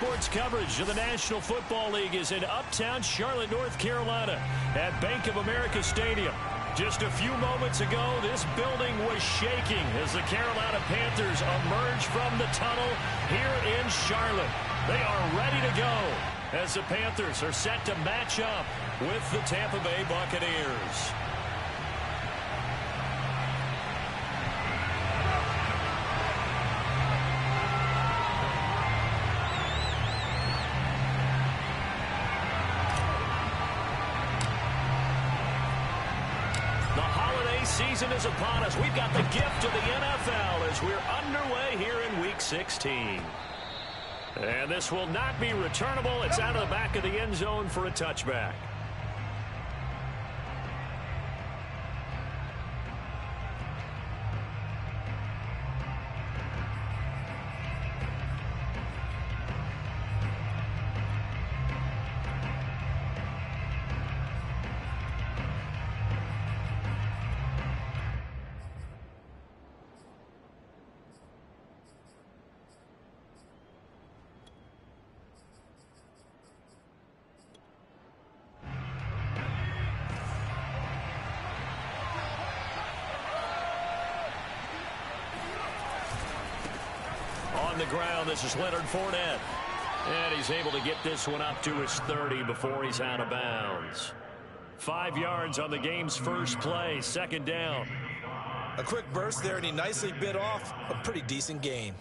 sports coverage of the National Football League is in uptown Charlotte, North Carolina at Bank of America Stadium. Just a few moments ago, this building was shaking as the Carolina Panthers emerge from the tunnel here in Charlotte. They are ready to go as the Panthers are set to match up with the Tampa Bay Buccaneers. 16. And this will not be returnable. It's out of the back of the end zone for a touchback. This is Leonard Fournette. And he's able to get this one up to his 30 before he's out of bounds. Five yards on the game's first play, second down. A quick burst there, and he nicely bit off a pretty decent gain.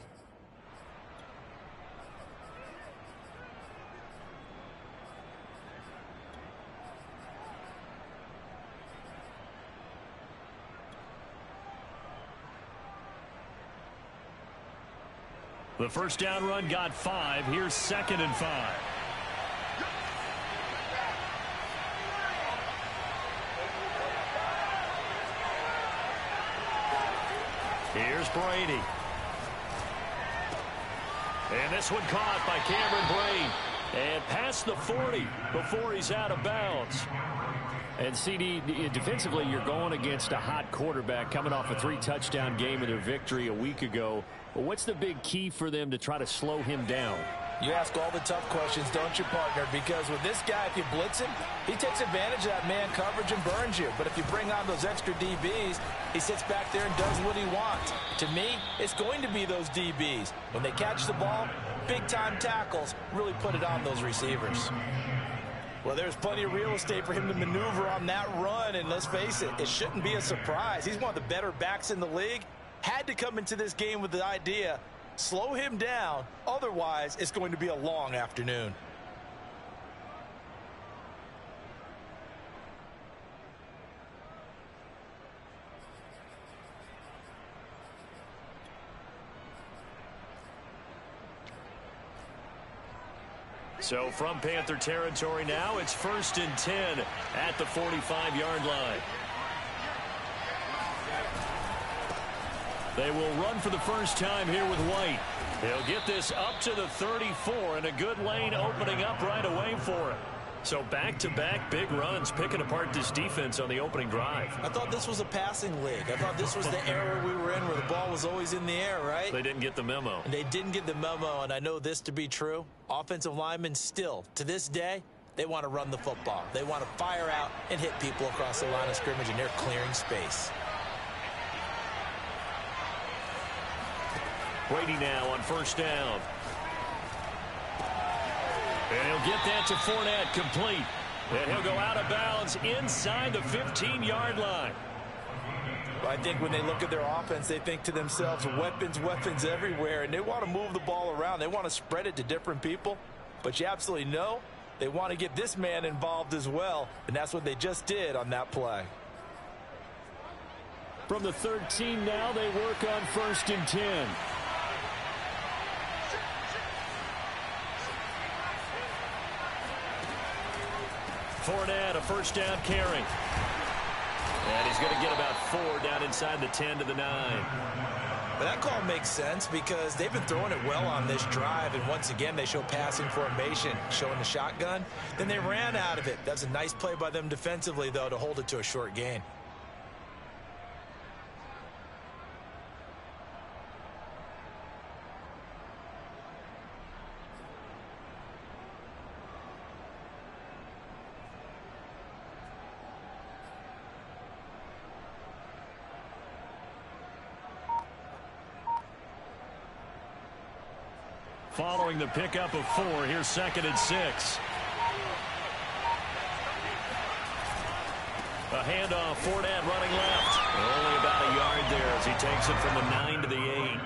The first down run got five. Here's second and five. Here's Brady. And this one caught by Cameron Brate. And past the 40 before he's out of bounds. And CD, defensively, you're going against a hot quarterback coming off a three-touchdown game in their victory a week ago. But what's the big key for them to try to slow him down? You ask all the tough questions, don't you, partner? Because with this guy, if you blitz him, he takes advantage of that man coverage and burns you. But if you bring on those extra DBs, he sits back there and does what he wants. To me, it's going to be those DBs. When they catch the ball, big-time tackles really put it on those receivers. Well, there's plenty of real estate for him to maneuver on that run, and let's face it, it shouldn't be a surprise. He's one of the better backs in the league. Had to come into this game with the idea, slow him down, otherwise it's going to be a long afternoon. So from Panther territory now, it's first and 10 at the 45-yard line. They will run for the first time here with White. He'll get this up to the 34 and a good lane opening up right away for him. So back-to-back -back big runs picking apart this defense on the opening drive. I thought this was a passing league. I thought this was the era we were in where the ball was always in the air, right? They didn't get the memo. And they didn't get the memo, and I know this to be true. Offensive linemen still, to this day, they want to run the football. They want to fire out and hit people across the line of scrimmage, and they're clearing space. Brady now on first down. And he'll get that to Fournette complete. And he'll go out of bounds inside the 15-yard line. I think when they look at their offense, they think to themselves, weapons, weapons everywhere, and they want to move the ball around. They want to spread it to different people. But you absolutely know they want to get this man involved as well, and that's what they just did on that play. From the 13 now, they work on first and 10. Fournette, a first down carry. And he's going to get about four down inside the 10 to the 9. But that call makes sense because they've been throwing it well on this drive, and once again, they show passing formation, showing the shotgun. Then they ran out of it. That's a nice play by them defensively, though, to hold it to a short gain. The pickup of four. Here's second and six. A handoff, Fournette running left. Only about a yard there as he takes it from the nine to the eight.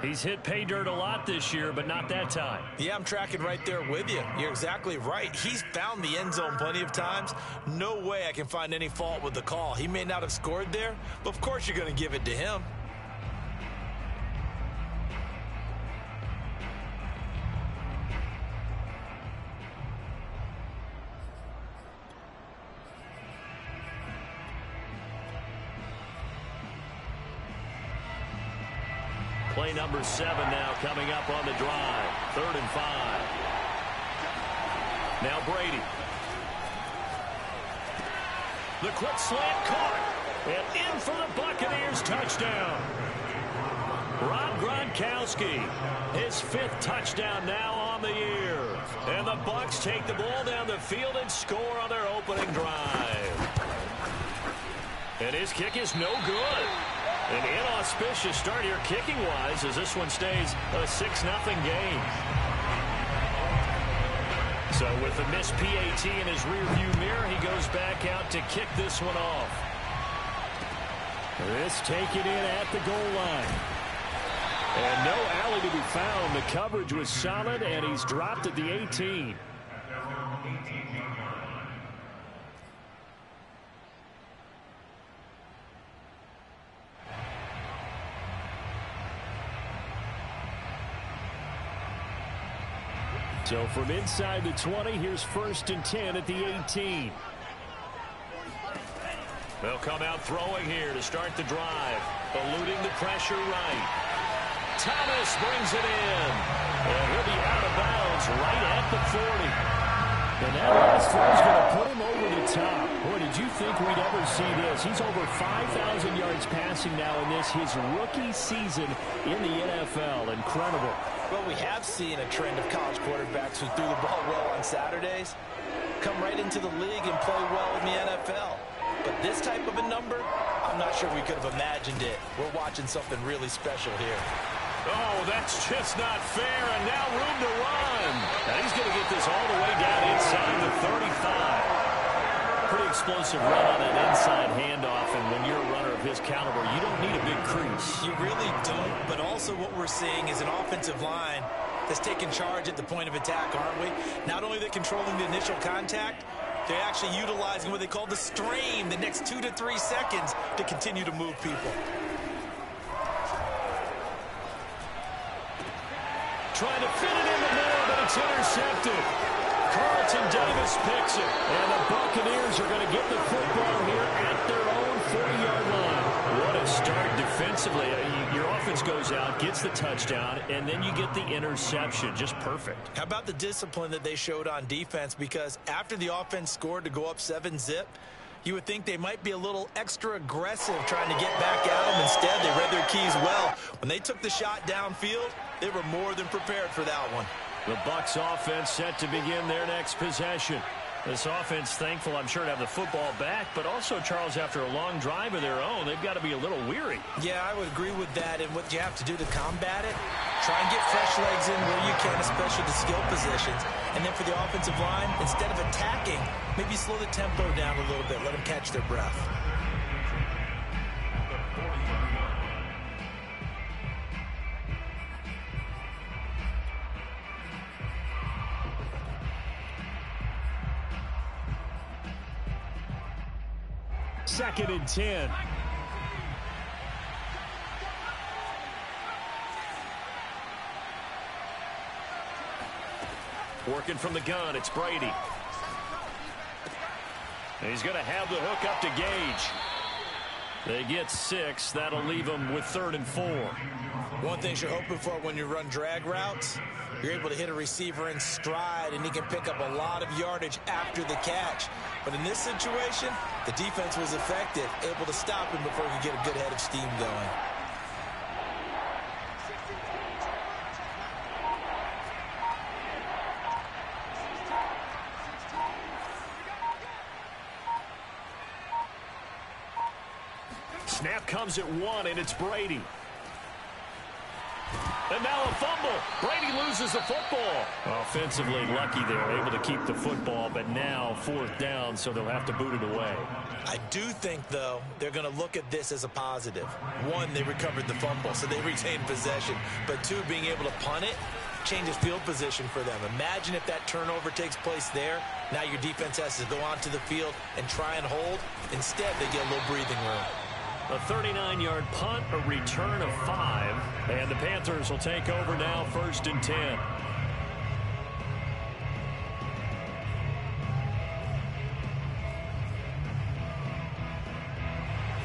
He's hit pay dirt a lot this year, but not that time. Yeah, I'm tracking right there with you. You're exactly right. He's found the end zone plenty of times. No way I can find any fault with the call. He may not have scored there, but of course you're going to give it to him. Number seven now coming up on the drive. Third and five. Now Brady. The quick slant caught. And in for the Buccaneers touchdown. Rob Gronkowski. His fifth touchdown now on the year. And the Bucs take the ball down the field and score on their opening drive. And his kick is no good. An inauspicious start here kicking-wise as this one stays a 6-0 game. So with the missed PAT in his rearview mirror, he goes back out to kick this one off. This taken in at the goal line. And no alley to be found. The coverage was solid, and he's dropped at the 18. From inside the 20, here's first and 10 at the 18. They'll come out throwing here to start the drive. Eluding the pressure right. Thomas brings it in. And he'll be out of bounds right at the 40. And that last throw is going to put him over the top. Boy, did you think we'd ever see this? He's over 5,000 yards passing now in this, his rookie season in the NFL. Incredible. Well, we have seen a trend of college quarterbacks who threw the ball well on Saturdays come right into the league and play well in the NFL. But this type of a number, I'm not sure we could have imagined it. We're watching something really special here. Oh, that's just not fair, and now room to run. And he's going to get this all the way down inside the 35. Pretty explosive run on that inside handoff, and when you're runner of his caliber, you don't need a big crease. You really don't, but also what we're seeing is an offensive line that's taking charge at the point of attack, aren't we? Not only are they controlling the initial contact, they're actually utilizing what they call the strain the next two to three seconds to continue to move people. Trying to fit it in the middle, but it's intercepted. Carlton Davis picks it. And the Buccaneers are going to get the football here at their own 40-yard line. What a start defensively. Uh, your offense goes out, gets the touchdown, and then you get the interception. Just perfect. How about the discipline that they showed on defense? Because after the offense scored to go up 7-zip, you would think they might be a little extra aggressive trying to get back at them. Instead, they read their keys well. When they took the shot downfield, they were more than prepared for that one. The Bucs offense set to begin their next possession. This offense thankful, I'm sure, to have the football back, but also, Charles, after a long drive of their own, they've got to be a little weary. Yeah, I would agree with that, and what you have to do to combat it, try and get fresh legs in where you can, especially the skill positions. And then for the offensive line, instead of attacking, maybe slow the tempo down a little bit, let them catch their breath. Second and 10. Working from the gun, it's Brady. And he's going to have the hook up to Gage. They get six. That'll leave them with third and four. One thing you're hoping for when you run drag routes, you're able to hit a receiver in stride, and he can pick up a lot of yardage after the catch. But in this situation, the defense was effective, able to stop him before he could get a good head of steam going. Snap comes at one, and it's Brady. And now a fumble. Brady loses the football. Offensively lucky they're able to keep the football, but now fourth down, so they'll have to boot it away. I do think, though, they're going to look at this as a positive. One, they recovered the fumble, so they retained possession. But two, being able to punt it changes field position for them. Imagine if that turnover takes place there. Now your defense has to go onto the field and try and hold. Instead, they get a little breathing room. A 39-yard punt, a return of five, and the Panthers will take over now first and 10.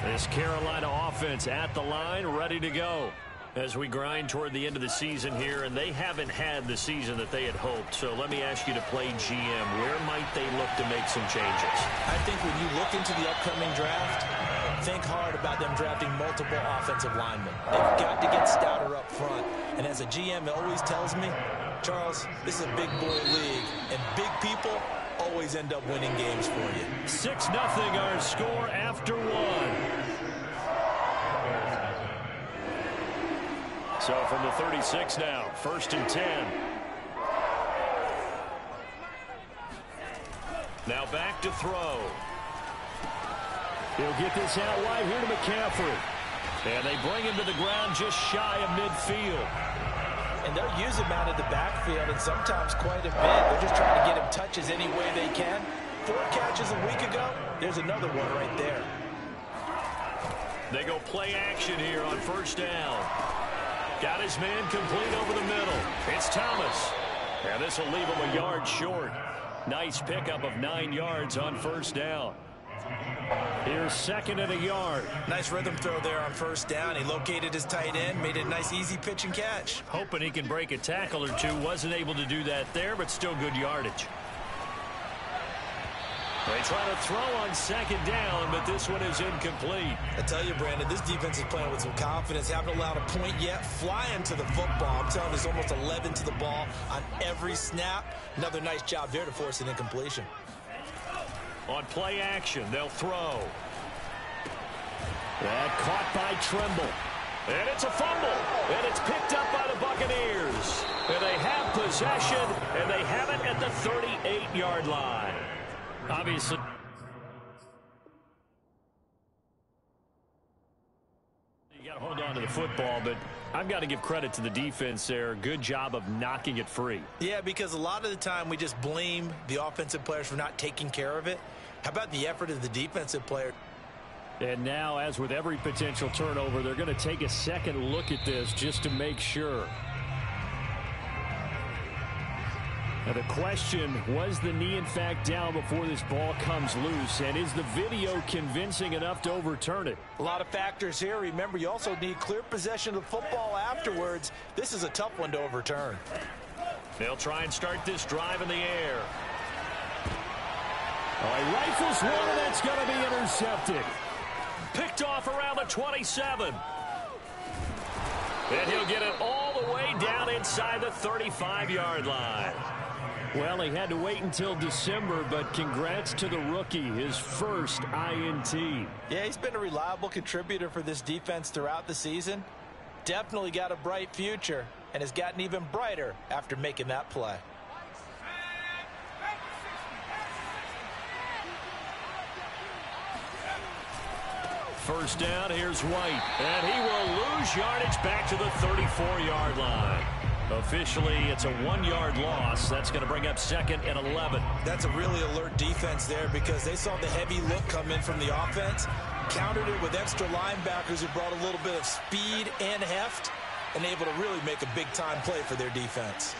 This Carolina offense at the line, ready to go as we grind toward the end of the season here, and they haven't had the season that they had hoped. So let me ask you to play GM. Where might they look to make some changes? I think when you look into the upcoming draft, think hard about them drafting multiple offensive linemen. They've got to get stouter up front. And as a GM always tells me, Charles, this is a big boy league, and big people always end up winning games for you. 6 nothing our score after one. So from the 36 now, first and 10. Now back to throw. He'll get this out wide here to McCaffrey. And they bring him to the ground just shy of midfield. And they'll use him out of the backfield and sometimes quite a bit. They're just trying to get him touches any way they can. Four catches a week ago. There's another one right there. They go play action here on first down. Got his man complete over the middle. It's Thomas. And this will leave him a yard short. Nice pickup of nine yards on first down. Here's second and a yard. Nice rhythm throw there on first down. He located his tight end, made it a nice easy pitch and catch. Hoping he can break a tackle or two. Wasn't able to do that there, but still good yardage. They try to throw on second down, but this one is incomplete. I tell you, Brandon, this defense is playing with some confidence. Haven't allowed a point yet. Flying to the football. I'm telling you, there's almost 11 to the ball on every snap. Another nice job there to force an incompletion. On play action, they'll throw. That caught by Tremble. And it's a fumble. And it's picked up by the Buccaneers. And they have possession, and they have it at the 38-yard line. Obviously. You got to hold on to the football, but I've got to give credit to the defense there. Good job of knocking it free. Yeah, because a lot of the time we just blame the offensive players for not taking care of it. How about the effort of the defensive player? And now, as with every potential turnover, they're going to take a second look at this just to make sure. Now the question, was the knee in fact down before this ball comes loose? And is the video convincing enough to overturn it? A lot of factors here. Remember, you also need clear possession of the football afterwards. This is a tough one to overturn. They'll try and start this drive in the air. Oh, he rifles one, and that's going to be intercepted. Picked off around the 27. And he'll get it all the way down inside the 35-yard line. Well, he had to wait until December, but congrats to the rookie, his first INT. Yeah, he's been a reliable contributor for this defense throughout the season. Definitely got a bright future and has gotten even brighter after making that play. First down, here's White. And he will lose yardage back to the 34-yard line. Officially, it's a one-yard loss. That's going to bring up second and 11. That's a really alert defense there because they saw the heavy look come in from the offense, countered it with extra linebackers who brought a little bit of speed and heft, and able to really make a big-time play for their defense.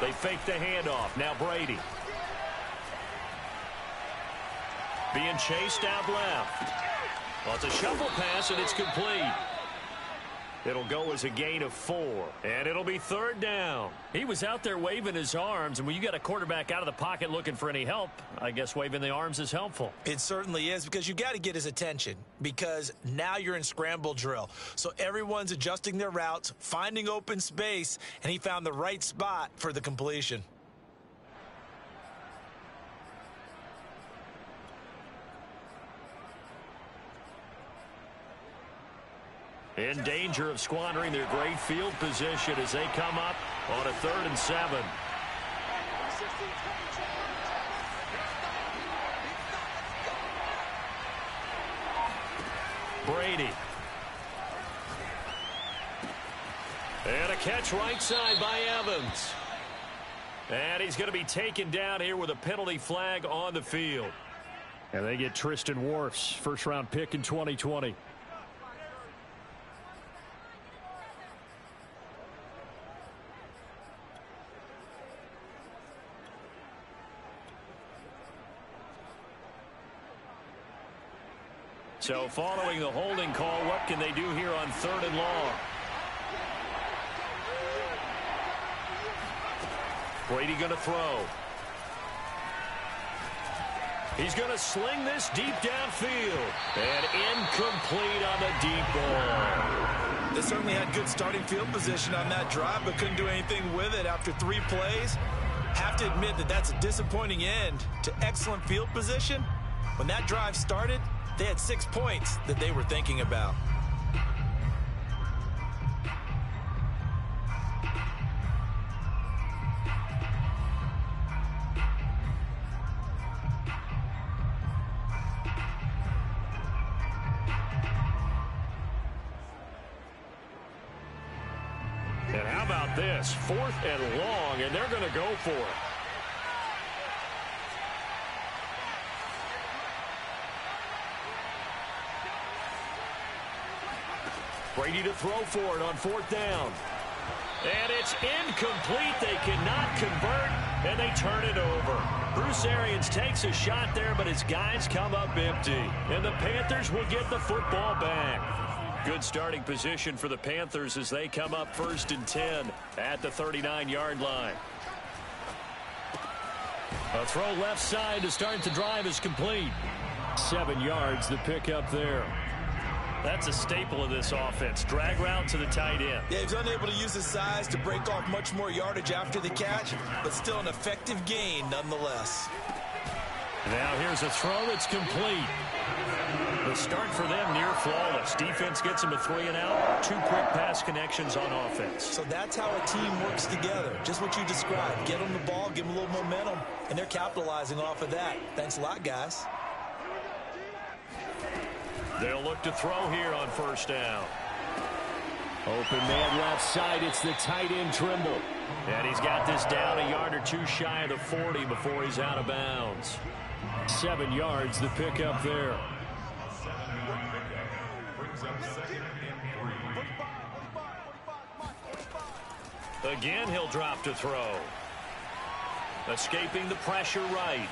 They fake the handoff. Now Brady. Being chased out left. Well, it's a shuffle pass, and it's complete. It'll go as a gain of four, and it'll be third down. He was out there waving his arms, and when you got a quarterback out of the pocket looking for any help, I guess waving the arms is helpful. It certainly is because you got to get his attention because now you're in scramble drill. So everyone's adjusting their routes, finding open space, and he found the right spot for the completion. In danger of squandering their great field position as they come up on a third and seven. Brady. And a catch right side by Evans. And he's going to be taken down here with a penalty flag on the field. And they get Tristan Wirfs, first round pick in 2020. So following the holding call, what can they do here on third and long? Brady going to throw. He's going to sling this deep downfield. And incomplete on the deep ball. They certainly had good starting field position on that drive, but couldn't do anything with it after three plays. Have to admit that that's a disappointing end to excellent field position. When that drive started, they had six points that they were thinking about. And how about this? Fourth and long, and they're going to go for it. Brady to throw for it on fourth down. And it's incomplete. They cannot convert, and they turn it over. Bruce Arians takes a shot there, but his guys come up empty. And the Panthers will get the football back. Good starting position for the Panthers as they come up first and 10 at the 39-yard line. A throw left side to start the drive is complete. Seven yards the pick up there. That's a staple of this offense. Drag route to the tight end. Yeah, he's unable to use his size to break off much more yardage after the catch, but still an effective gain nonetheless. Now here's a throw that's complete. The start for them near flawless. Defense gets them a three and out. Two quick pass connections on offense. So that's how a team works together. Just what you described. Get them the ball, give them a little momentum, and they're capitalizing off of that. Thanks a lot, guys. They'll look to throw here on first down. Open man left side. It's the tight end Tremble. And he's got this down a yard or two shy of the 40 before he's out of bounds. Seven yards the pick up there. Again, he'll drop to throw. Escaping the pressure right.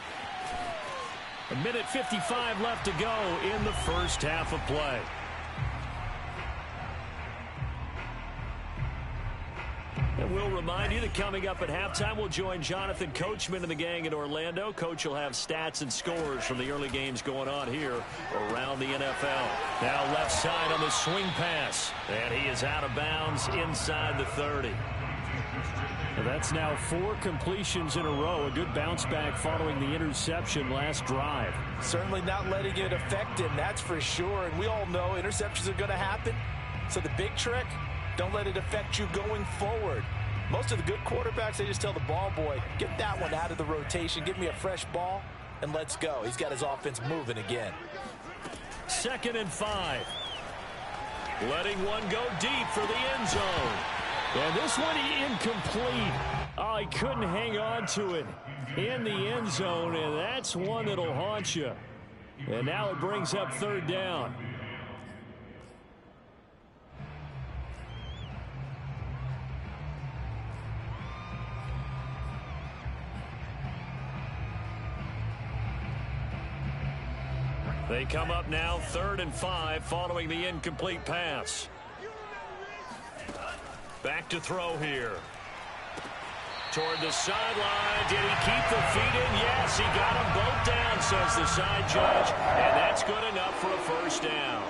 A minute 55 left to go in the first half of play. And we'll remind you that coming up at halftime, we'll join Jonathan Coachman and the gang in Orlando. Coach will have stats and scores from the early games going on here around the NFL. Now left side on the swing pass. And he is out of bounds inside the 30. That's now four completions in a row. A good bounce back following the interception last drive. Certainly not letting it affect him, that's for sure. And we all know interceptions are going to happen. So the big trick, don't let it affect you going forward. Most of the good quarterbacks, they just tell the ball boy, get that one out of the rotation, give me a fresh ball, and let's go. He's got his offense moving again. Second and five. Letting one go deep for the end zone. And this one incomplete. Oh, he couldn't hang on to it in the end zone, and that's one that'll haunt you. And now it brings up third down. They come up now third and five following the incomplete pass. Back to throw here. Toward the sideline. Did he keep the feet in? Yes, he got them both down, says the side judge. And that's good enough for a first down.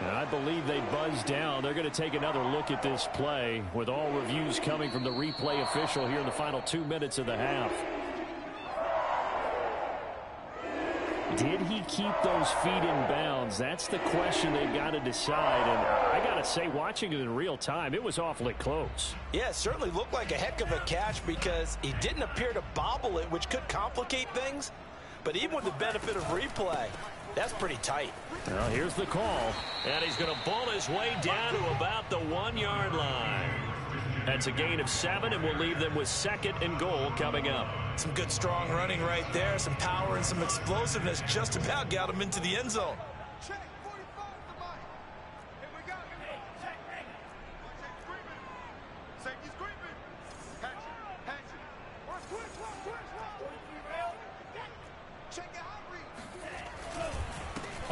And I believe they buzzed down. They're going to take another look at this play with all reviews coming from the replay official here in the final two minutes of the half. Did he keep those feet in bounds? That's the question they've got to decide. And I got to say, watching it in real time, it was awfully close. Yeah, it certainly looked like a heck of a catch because he didn't appear to bobble it, which could complicate things. But even with the benefit of replay, that's pretty tight. Well, here's the call. And he's going to ball his way down to about the one-yard line. That's a gain of seven, and we'll leave them with second and goal coming up. Some good strong running right there. Some power and some explosiveness just about got him into the end zone.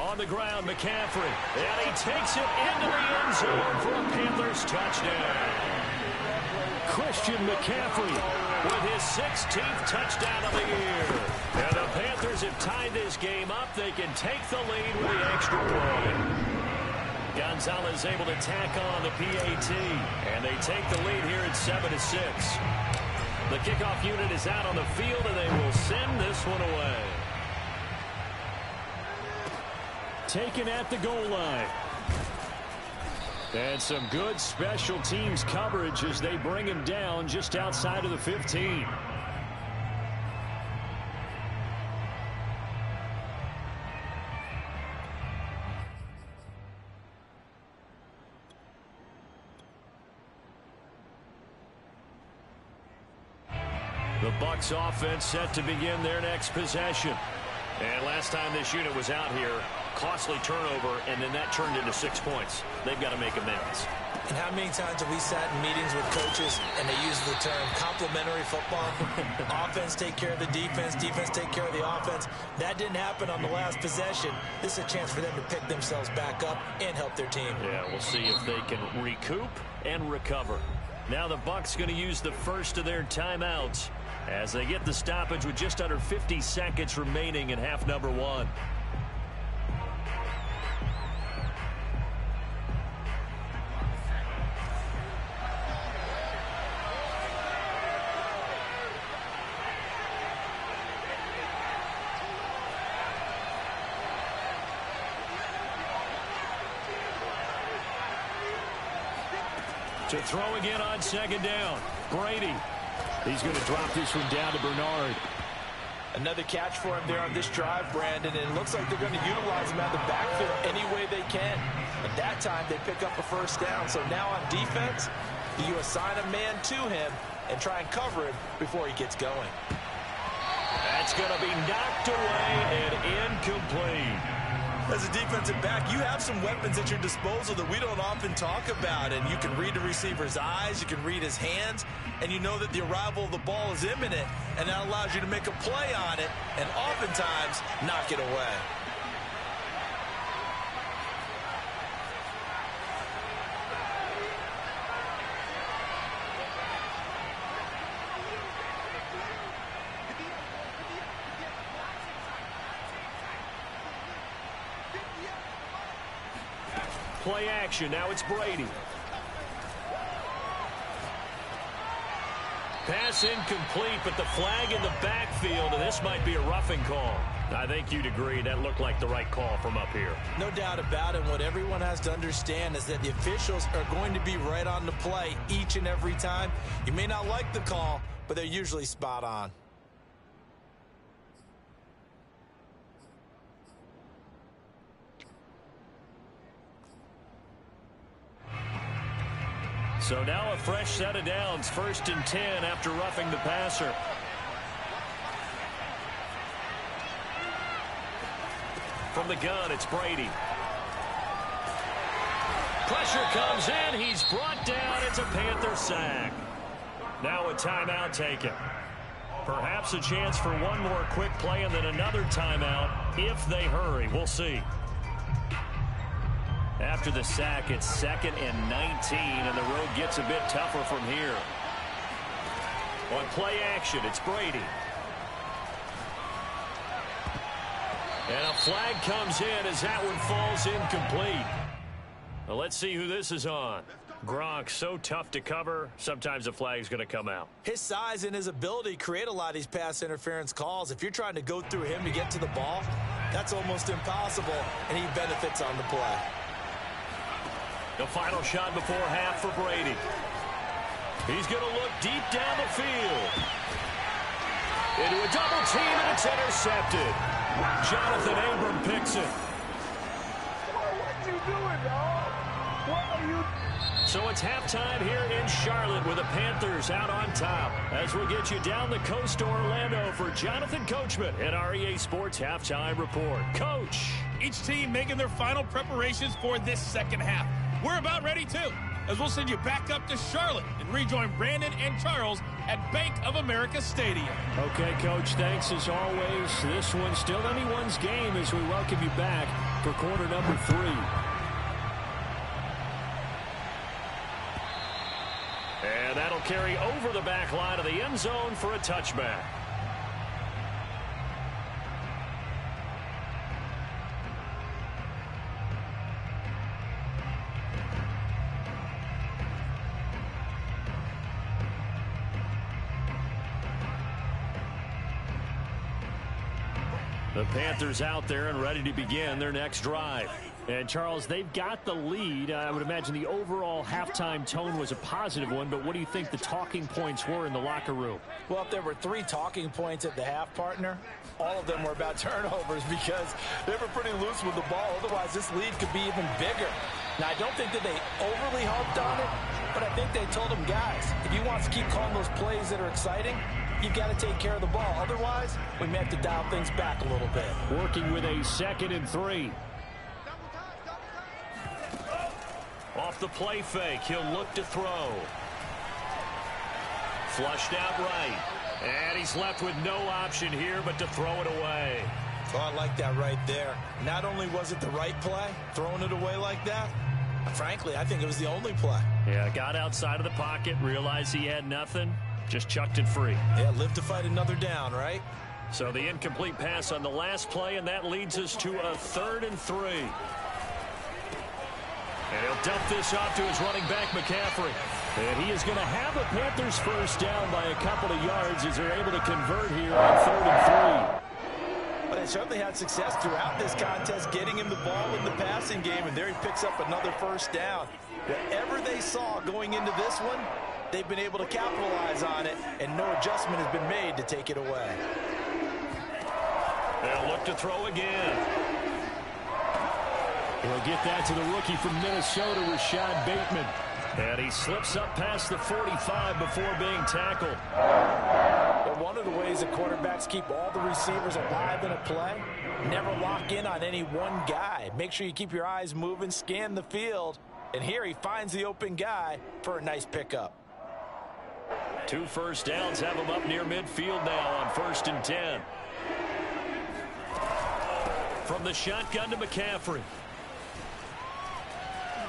On the ground, McCaffrey. And he takes it into the end zone for a Panthers touchdown. Christian McCaffrey with his 16th touchdown of the year. And the Panthers have tied this game up. They can take the lead with the extra point. Gonzalez able to tack on the PAT. And they take the lead here at 7 to 6. The kickoff unit is out on the field, and they will send this one away. Taken at the goal line. And some good special teams coverage as they bring him down just outside of the 15. The Bucs offense set to begin their next possession. And last time this unit was out here, costly turnover, and then that turned into six points. They've got to make amends. And how many times have we sat in meetings with coaches and they use the term complementary football? offense take care of the defense, defense take care of the offense. That didn't happen on the last possession. This is a chance for them to pick themselves back up and help their team. Yeah, we'll see if they can recoup and recover. Now the Bucs going to use the first of their timeouts as they get the stoppage with just under 50 seconds remaining in half number one. To throw again on second down. Brady He's going to drop this one down to Bernard. Another catch for him there on this drive, Brandon, and it looks like they're going to utilize him out of the backfield any way they can. At that time, they pick up a first down. So now on defense, you assign a man to him and try and cover him before he gets going. That's going to be knocked away and incomplete. As a defensive back, you have some weapons at your disposal that we don't often talk about. And you can read the receiver's eyes, you can read his hands, and you know that the arrival of the ball is imminent, and that allows you to make a play on it and oftentimes knock it away. Play action. Now it's Brady. Pass incomplete, but the flag in the backfield, and this might be a roughing call. I think you'd agree that looked like the right call from up here. No doubt about it. What everyone has to understand is that the officials are going to be right on the play each and every time. You may not like the call, but they're usually spot on. So now a fresh set of downs, first and 10 after roughing the passer. From the gun, it's Brady. Pressure comes in. He's brought down. It's a Panther sack. Now a timeout taken. Perhaps a chance for one more quick play and then another timeout if they hurry. We'll see. After the sack, it's second and 19, and the road gets a bit tougher from here. On play action, it's Brady. And a flag comes in as that one falls incomplete. Well, let's see who this is on. Gronk, so tough to cover, sometimes the flag's going to come out. His size and his ability create a lot of these pass interference calls. If you're trying to go through him to get to the ball, That's almost impossible, and he benefits on the play. The final shot before half for Brady. He's going to look deep down the field. Into a double team, and it's intercepted. Johnathan Abram picks it. What are you doing, dog? What are you so it's halftime here in Charlotte with the Panthers out on top. As we'll get you down the coast to Orlando for Jonathan Coachman at REA Sports Halftime Report. Coach. Each team making their final preparations for this second half. We're about ready too, as we'll send you back up to Charlotte and rejoin Brandon and Charles at Bank of America Stadium. Okay, Coach, thanks as always. This one's still anyone's game as we welcome you back for quarter number three. And that'll carry over the back line of the end zone for a touchback. Panthers out there and ready to begin their next drive. And, Charles, they've got the lead. I would imagine the overall halftime tone was a positive one, but what do you think the talking points were in the locker room? Well, if there were three talking points at the half, partner, all of them were about turnovers because they were pretty loose with the ball. Otherwise, this lead could be even bigger. Now, I don't think that they overly harped on it, but I think they told them, guys, if you want to keep calling those plays that are exciting, you've got to take care of the ball. Otherwise, we may have to dial things back a little bit. Working with a second and three. Off the play fake, he'll look to throw. Flushed out right. And he's left with no option here but to throw it away. Oh, I like that right there. Not only was it the right play, throwing it away like that, frankly, I think it was the only play. Yeah, got outside of the pocket, realized he had nothing, just chucked it free. Yeah, live to fight another down, right? So the incomplete pass on the last play, and that leads us to a third and three. And he'll dump this off to his running back, McCaffrey. And he is going to have a Panthers first down by a couple of yards as they're able to convert here on third and three. But they certainly had success throughout this contest, getting him the ball in the passing game, and there he picks up another first down. Whatever they saw going into this one, they've been able to capitalize on it, and no adjustment has been made to take it away. They'll look to throw again. He'll get that to the rookie from Minnesota, Rashod Bateman. And he slips up past the 45 before being tackled. But one of the ways that quarterbacks keep all the receivers alive in a play, never lock in on any one guy. Make sure you keep your eyes moving, scan the field. And here he finds the open guy for a nice pickup. Two first downs have him up near midfield now on first and 10. From the shotgun to McCaffrey.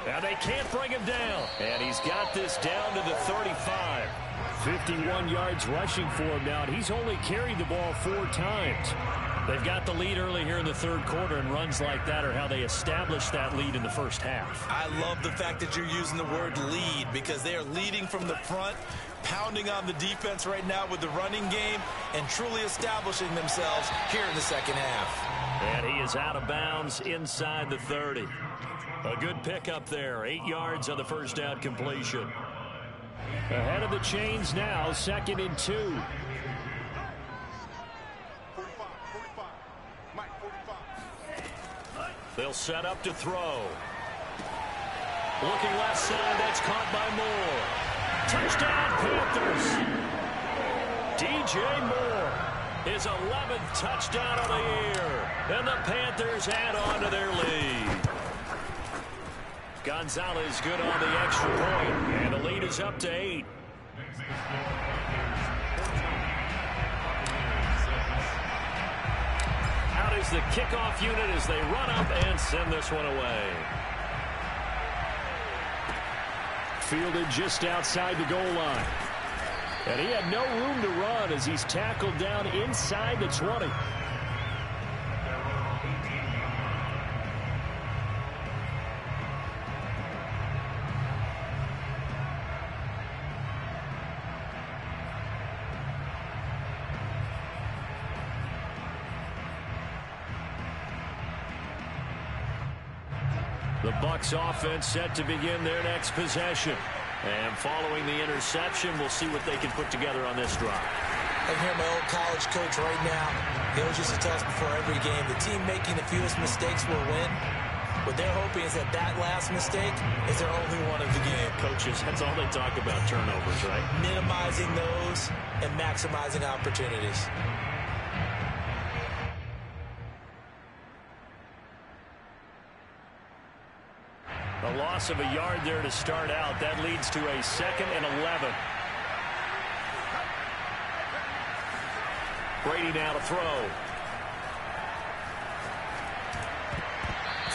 Now they can't bring him down. And he's got this down to the 35. 51 yards rushing for him now. And he's only carried the ball four times. They've got the lead early here in the third quarter, and runs like that are how they established that lead in the first half. I love the fact that you're using the word lead because they are leading from the front, pounding on the defense right now with the running game, and truly establishing themselves here in the second half. And he is out of bounds inside the 30. A good pickup there. Eight yards on the first down completion. Ahead of the chains now, second and two. They'll set up to throw. Looking left side, that's caught by Moore. Touchdown, Panthers. DJ Moore, his 11th touchdown of the year. And the Panthers add on to their lead. Gonzalez good on the extra point, and the lead is up to eight. Out is the kickoff unit as they run up and send this one away. Fielded just outside the goal line. And he had no room to run as he's tackled down inside the 20. Bucs offense set to begin their next possession. And following the interception, we'll see what they can put together on this drive. I hear my old college coach right now. He always used to tell us before every game, the team making the fewest mistakes will win. What they're hoping is that that last mistake is their only one of the game. Coaches, that's all they talk about, turnovers, right? Minimizing those and maximizing opportunities. A loss of a yard there to start out. That leads to a second and 11. Brady now to throw.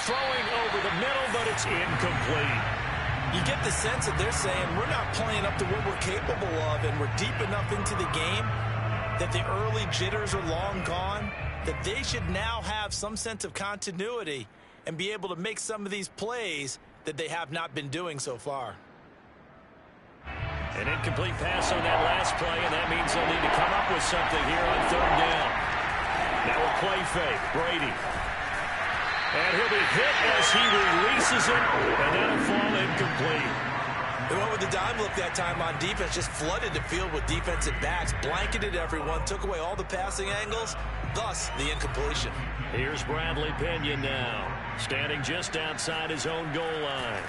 Throwing over the middle, but it's incomplete. You get the sense that they're saying we're not playing up to what we're capable of and we're deep enough into the game that the early jitters are long gone, that they should now have some sense of continuity and be able to make some of these plays that they have not been doing so far. An incomplete pass on that last play, and that means they'll need to come up with something here on third down. Now a play fake. Brady. And he'll be hit as he releases it, and that'll fall incomplete. They went with the dime look that time on defense, just flooded the field with defensive backs, blanketed everyone, took away all the passing angles, thus the incompletion. Here's Bradley Pinion now, standing just outside his own goal line.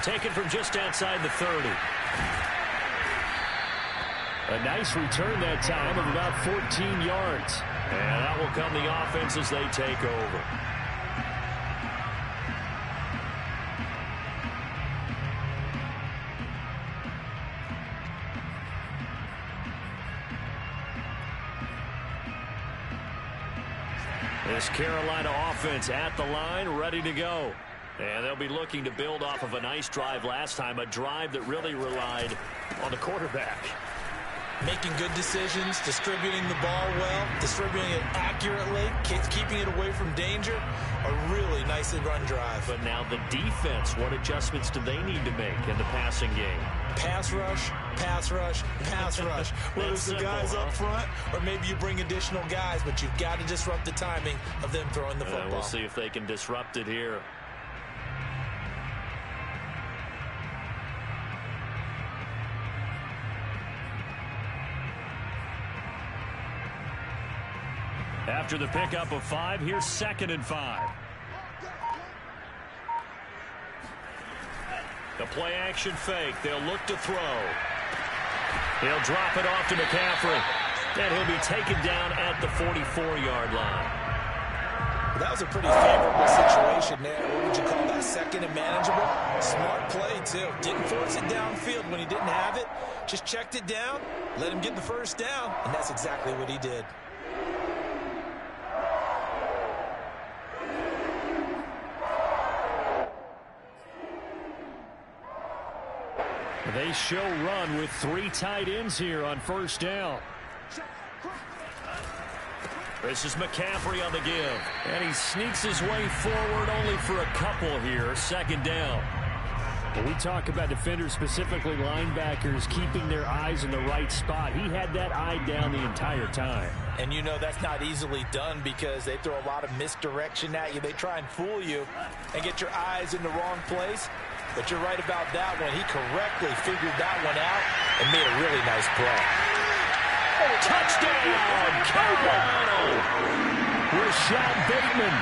Taken from just outside the 30. A nice return that time of about 14 yards. And that will come the offense as they take over. This Carolina offense at the line, ready to go. And they'll be looking to build off of a nice drive last time, a drive that really relied on the quarterback. Making good decisions, distributing the ball well, distributing it accurately, keeping it away from danger. A really nicely run drive. But now the defense, what adjustments do they need to make in the passing game? Pass rush, pass rush, pass rush. Whether it's the guys simple, up front or maybe you bring additional guys, but you've got to disrupt the timing of them throwing the Uh, football. we'll see if they can disrupt it here. After the pickup of five, here's second and five. The play action fake. They'll look to throw. He'll drop it off to McCaffrey. And he'll be taken down at the 44-yard line. That was a pretty favorable situation there. What would you call that? Second and manageable? Smart play, too. Didn't force it downfield when he didn't have it. Just checked it down, let him get the first down, and that's exactly what he did. They show run with three tight ends here on first down. This is McCaffrey on the give. And he sneaks his way forward only for a couple here. Second down. When we talk about defenders, specifically linebackers, keeping their eyes in the right spot, he had that eye down the entire time. And you know that's not easily done because they throw a lot of misdirection at you. They try and fool you and get your eyes in the wrong place. But you're right about that one. He correctly figured that one out and made a really nice play. Touchdown, Carolina! Rashad Bateman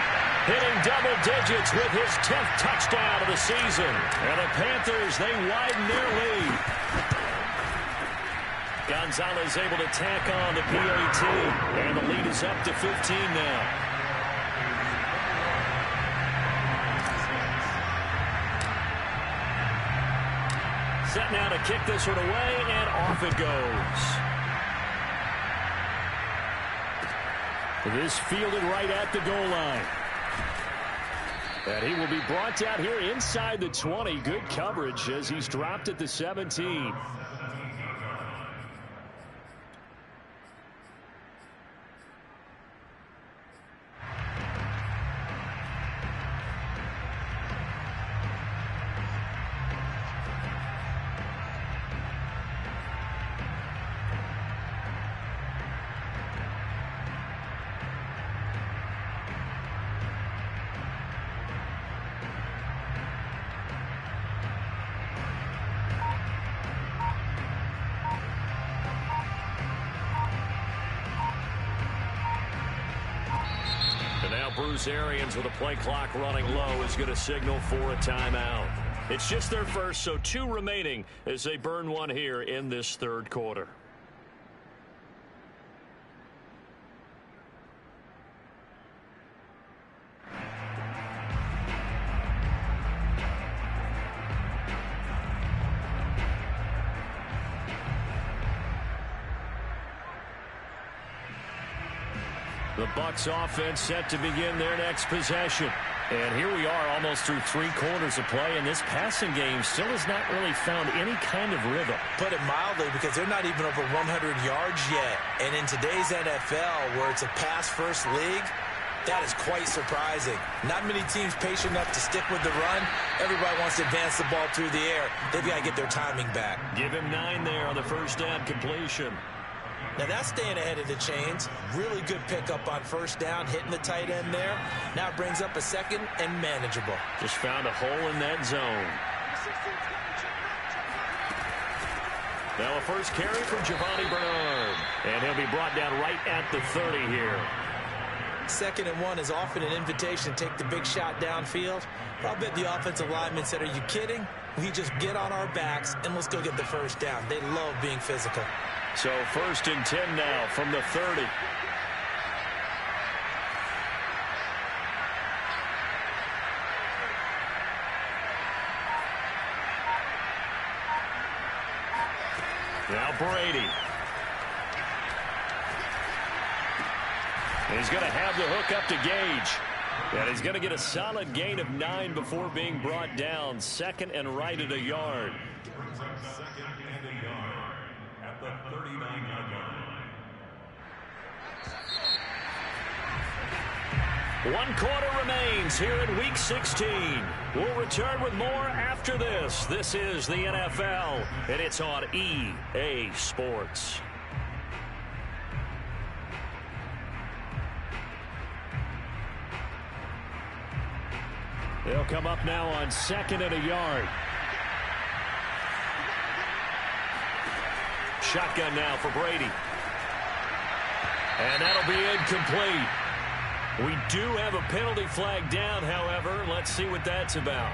hitting double digits with his 10th touchdown of the season. And the Panthers, they widen their lead. Gonzalez able to tack on the PAT. And the lead is up to 15 now. Now to kick this one away, and off it goes. This fielded right at the goal line. And he will be brought down here inside the 20. Good coverage as he's dropped at the 17. With a play clock running low is going to signal for a timeout. It's just their first, so two remaining as they burn one here in this third quarter. Bucs offense set to begin their next possession. And here we are almost through three quarters of play, and this passing game still has not really found any kind of rhythm. Put it mildly, because they're not even over 100 yards yet. And in today's NFL, where it's a pass-first league, that is quite surprising. Not many teams patient enough to stick with the run. Everybody wants to advance the ball through the air. They've got to get their timing back. Give him nine there on the first down completion. Now that's staying ahead of the chains. Really good pickup on first down, hitting the tight end there. Now it brings up a second and manageable. Just found a hole in that zone. Now a first carry from Giovani Bernard. And he'll be brought down right at the 30 here. Second and one is often an invitation to take the big shot downfield. I'll bet the offensive lineman said, are you kidding? We just get on our backs and let's go get the first down. They love being physical. So first and 10 now from the 30. Now Brady. He's going to have the hook up to Gage. And he's going to get a solid gain of nine before being brought down. Second and right at a yard. One quarter remains here in Week 16. We'll return with more after this. This is the NFL, and it's on EA Sports. They'll come up now on second and a yard. Shotgun now for Brady. And that'll be incomplete. We do have a penalty flag down, however. Let's see what that's about.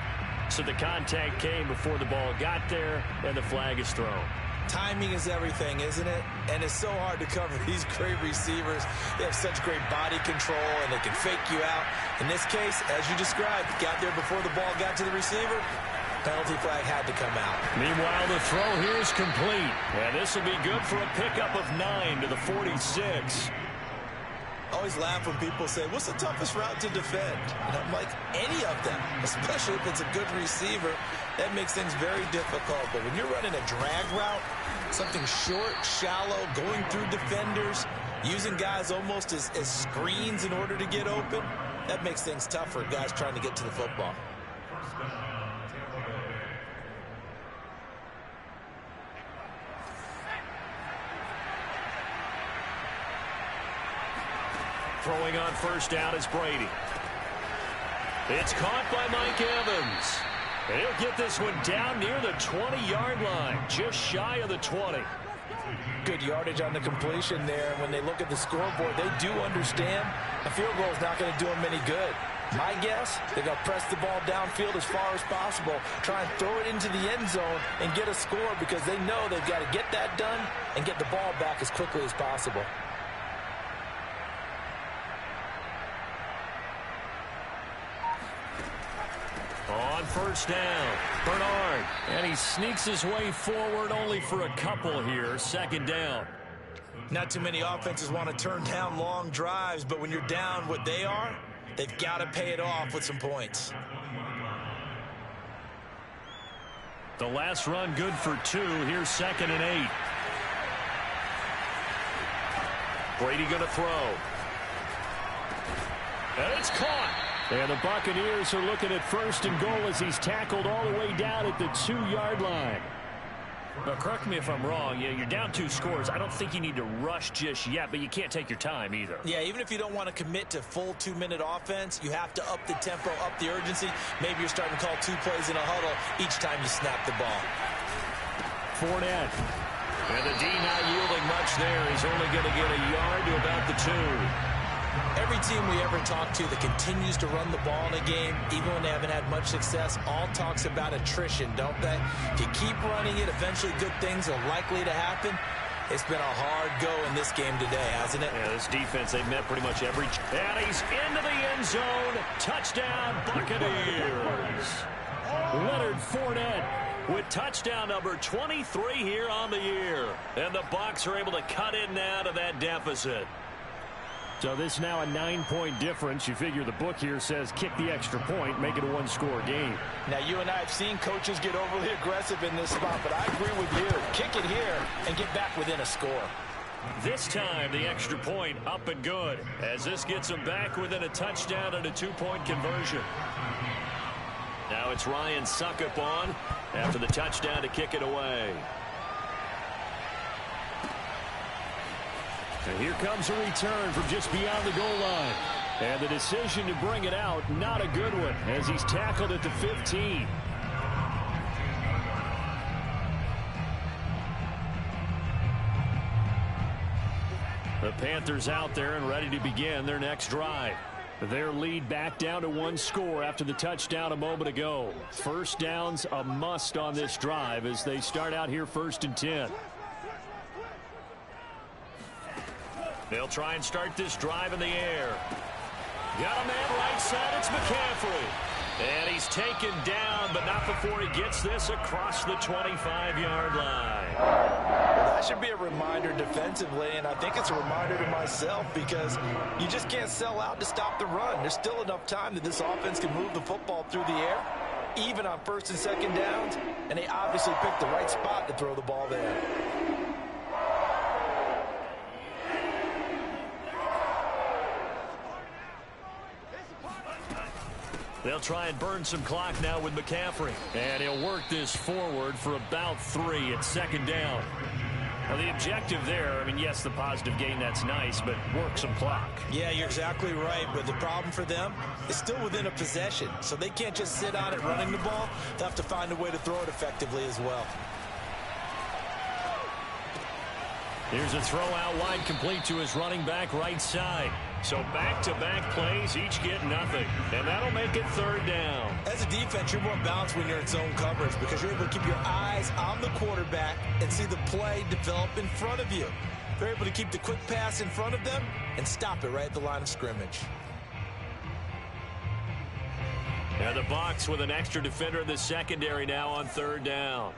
So the contact came before the ball got there, and the flag is thrown. Timing is everything, isn't it? And it's so hard to cover these great receivers. They have such great body control, and they can fake you out. In this case, as you described, got there before the ball got to the receiver. Penalty flag had to come out. Meanwhile, the throw here is complete. And this will be good for a pickup of nine to the 46. I always laugh when people say, what's the toughest route to defend? And I'm like, any of them, especially if it's a good receiver. That makes things very difficult. But when you're running a drag route, something short, shallow, going through defenders, using guys almost as, as screens in order to get open, that makes things tougher, guys trying to get to the football. Throwing on first down is Brady. It's caught by Mike Evans. And he'll get this one down near the 20-yard line, just shy of the 20. Good yardage on the completion there. And when they look at the scoreboard, they do understand a field goal is not going to do them any good. My guess, they're going to press the ball downfield as far as possible, try and throw it into the end zone and get a score because they know they've got to get that done and get the ball back as quickly as possible. On first down, Bernard. And he sneaks his way forward only for a couple here. Second down. Not too many offenses want to turn down long drives, but when you're down what they are, they've got to pay it off with some points. The last run good for two. Here's second and eight. Brady going to throw. And it's caught. And the Buccaneers are looking at first and goal as he's tackled all the way down at the two-yard line. Now, correct me if I'm wrong. Yeah, you're down two scores. I don't think you need to rush just yet, but you can't take your time either. Yeah, even if you don't want to commit to full two-minute offense, you have to up the tempo, up the urgency. Maybe you're starting to call two plays in a huddle each time you snap the ball. Fournette. And the D not yielding much there. He's only going to get a yard to about the two. Every team we ever talk to that continues to run the ball in a game, even when they haven't had much success, all talks about attrition, don't they? If you keep running it, eventually good things are likely to happen. It's been a hard go in this game today, hasn't it? Yeah, this defense, they've met pretty much every... And he's into the end zone. Touchdown, Buccaneers. Leonard Fournette with touchdown number 23 here on the year. And the Bucs are able to cut in now to that deficit. So this now a nine-point difference. You figure the book here says kick the extra point, make it a one-score game. Now, you and I have seen coaches get overly aggressive in this spot, but I agree with you. Kick it here and get back within a score. This time, the extra point up and good, as this gets them back within a touchdown and a two-point conversion. Now it's Ryan Succop on after the touchdown to kick it away. And here comes a return from just beyond the goal line. And the decision to bring it out, not a good one, as he's tackled at the 15. The Panthers out there and ready to begin their next drive. Their lead back down to one score after the touchdown a moment ago. First downs a must on this drive as they start out here first and 10. They'll try and start this drive in the air. Got a man right side. It's McCaffrey. And he's taken down, but not before he gets this across the 25-yard line. Well, that should be a reminder defensively, and I think it's a reminder to myself because you just can't sell out to stop the run. There's still enough time that this offense can move the football through the air, even on first and second downs, and they obviously picked the right spot to throw the ball there. They'll try and burn some clock now with McCaffrey. And he'll work this forward for about three at second down. Well, the objective there, I mean, yes, the positive gain, that's nice, but work some clock. Yeah, you're exactly right, but the problem for them is still within a possession, so they can't just sit on it running the ball. They'll have to find a way to throw it effectively as well. Here's a throw out wide complete to his running back right side. So back-to-back -back plays, each get nothing. And that'll make it third down. As a defense, you're more balanced when you're in zone coverage because you're able to keep your eyes on the quarterback and see the play develop in front of you. They're able to keep the quick pass in front of them and stop it right at the line of scrimmage. And the Bucs with an extra defender in the secondary now on third down.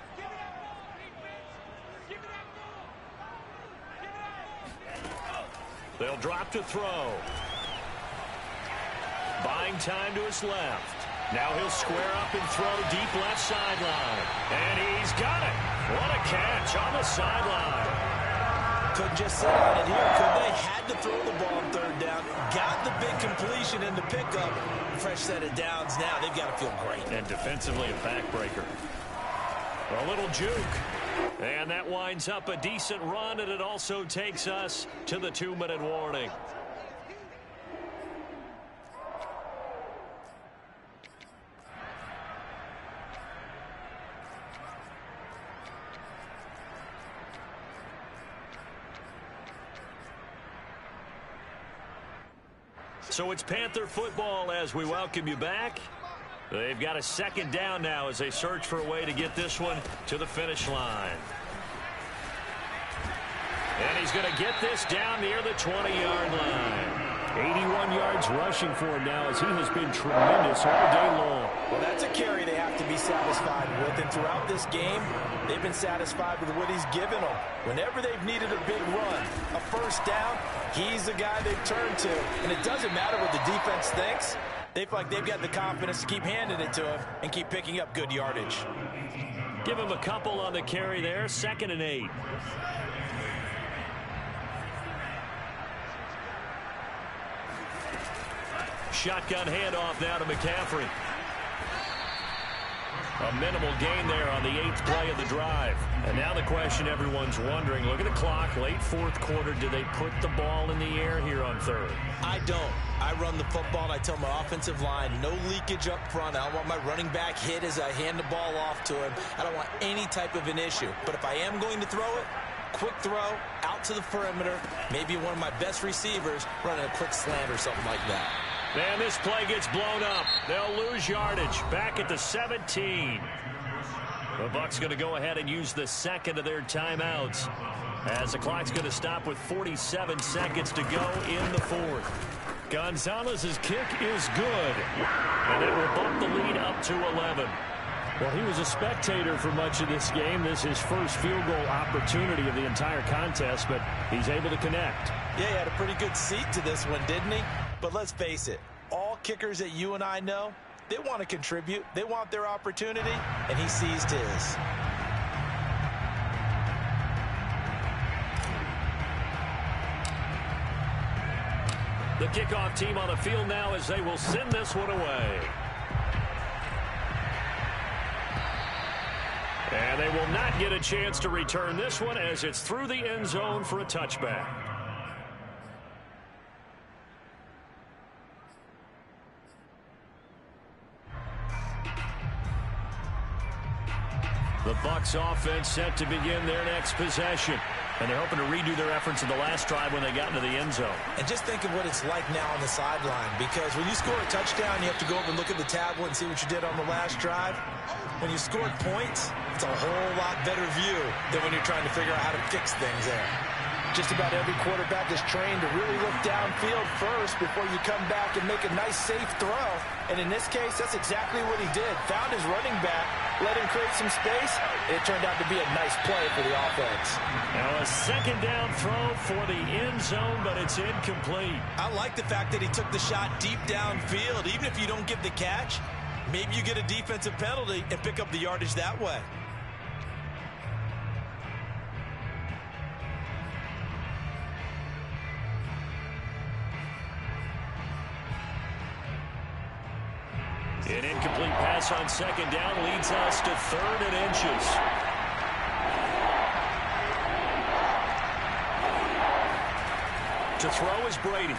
They'll drop to throw. Buying time to his left. Now he'll square up and throw deep left sideline. And he's got it. What a catch on the sideline. Couldn't just sit on it here, could they? Had to throw the ball on third down. Got the big completion in the pickup. Fresh set of downs now. They've got to feel great. And defensively a backbreaker. A little juke. And that winds up a decent run, and it also takes us to the two-minute warning. So it's Panther football as we welcome you back. They've got a second down now as they search for a way to get this one to the finish line. And he's going to get this down near the 20-yard line. 81 yards rushing for him now as he has been tremendous all day long. Well, that's a carry they have to be satisfied with. And throughout this game, they've been satisfied with what he's given them. Whenever they've needed a big run, a first down, he's the guy they've turned to. And it doesn't matter what the defense thinks. They feel like they've got the confidence to keep handing it to him and keep picking up good yardage. Give him a couple on the carry there. Second and eight. Shotgun handoff now to McCaffrey. A minimal gain there on the eighth play of the drive. And now the question everyone's wondering, look at the clock, late fourth quarter, do they put the ball in the air here on third? I don't. I run the football I tell my offensive line, no leakage up front. I don't want my running back hit as I hand the ball off to him. I don't want any type of an issue. But if I am going to throw it, quick throw out to the perimeter. Maybe one of my best receivers running a quick slant or something like that. And this play gets blown up. They'll lose yardage. Back at the 17. The Bucs going to go ahead and use the second of their timeouts as the clock's going to stop with 47 seconds to go in the fourth. Gonzalez's kick is good, and it will bump the lead up to 11. Well, he was a spectator for much of this game. This is his first field goal opportunity of the entire contest, but he's able to connect. Yeah, he had a pretty good seat to this one, didn't he? But let's face it, all kickers that you and I know, they want to contribute. They want their opportunity, and he seized his. The kickoff team on the field now as they will send this one away. And they will not get a chance to return this one as it's through the end zone for a touchback. The Bucs offense set to begin their next possession. And they're hoping to redo their efforts in the last drive when they got into the end zone. And just think of what it's like now on the sideline. Because when you score a touchdown, you have to go over and look at the tablet and see what you did on the last drive. When you scored points, it's a whole lot better view than when you're trying to figure out how to fix things there. Just about every quarterback is trained to really look downfield first before you come back and make a nice, safe throw. And in this case, that's exactly what he did. Found his running back, let him create some space, and it turned out to be a nice play for the offense. Now a second down throw for the end zone, but it's incomplete. I like the fact that he took the shot deep downfield. Even if you don't get the catch, maybe you get a defensive penalty and pick up the yardage that way. An incomplete pass on second down leads us to third and inches. To throw is Brady.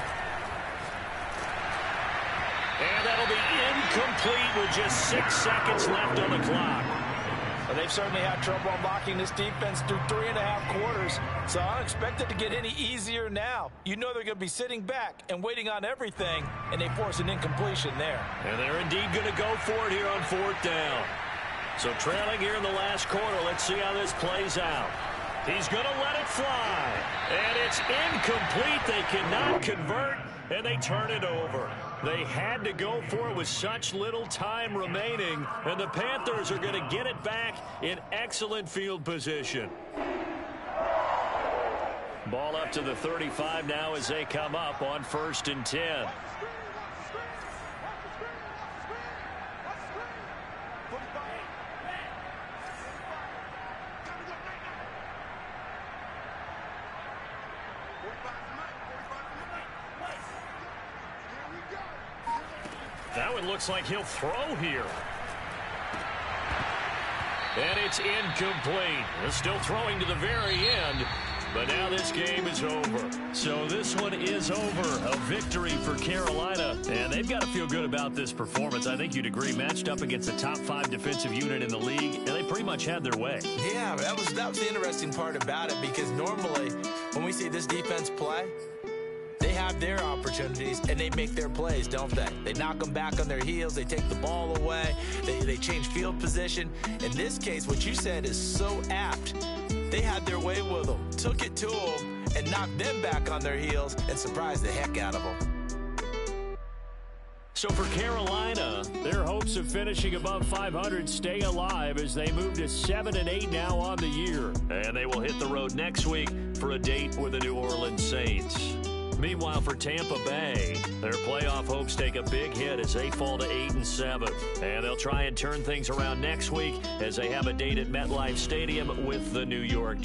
And that'll be incomplete with just six seconds left on the clock. They've certainly had trouble unlocking this defense through three and a half quarters, so I don't expect it to get any easier now. You know they're going to be sitting back and waiting on everything, and they force an incompletion there. And they're indeed going to go for it here on fourth down. So trailing here in the last quarter, let's see how this plays out. He's going to let it fly. And it's incomplete. They cannot convert, and they turn it over. They had to go for it with such little time remaining, and the Panthers are going to get it back in excellent field position. Ball up to the 35 now as they come up on first and 10. One looks like he'll throw here. And it's incomplete. They're still throwing to the very end. But now this game is over. So this one is over. A victory for Carolina. And they've got to feel good about this performance. I think you'd agree. Matched up against the top five defensive unit in the league. And they pretty much had their way. Yeah, that was, that was the interesting part about it. Because normally when we see this defense play, have their opportunities and they make their plays, don't they? They knock them back on their heels. They take the ball away. They, they change field position. In this case, what you said is so apt. They had their way with them, took it to them, and knocked them back on their heels and surprised the heck out of them. So for Carolina, their hopes of finishing above 500 stay alive as they move to 7 and 8 now on the year. And they will hit the road next week for a date with the New Orleans Saints. Meanwhile, for Tampa Bay, their playoff hopes take a big hit as they fall to 8 and 7. And they'll try and turn things around next week as they have a date at MetLife Stadium with the New York